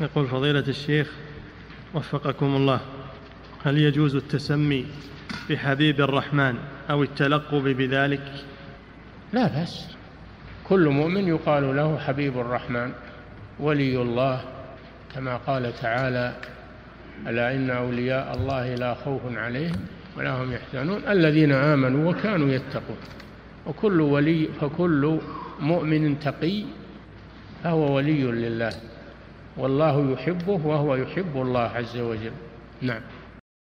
يقول فضيلة الشيخ وفقكم الله هل يجوز التسمي بحبيب الرحمن أو التلقب بذلك؟ لا بأس. كل مؤمن يقال له حبيب الرحمن ولي الله كما قال تعالى ألا إن أولياء الله لا خوف عليهم ولا هم يحزنون الذين آمنوا وكانوا يتقون. وكل ولي فكل مؤمن تقي فهو ولي لله. والله يحبه وهو يحب الله عز وجل. نعم.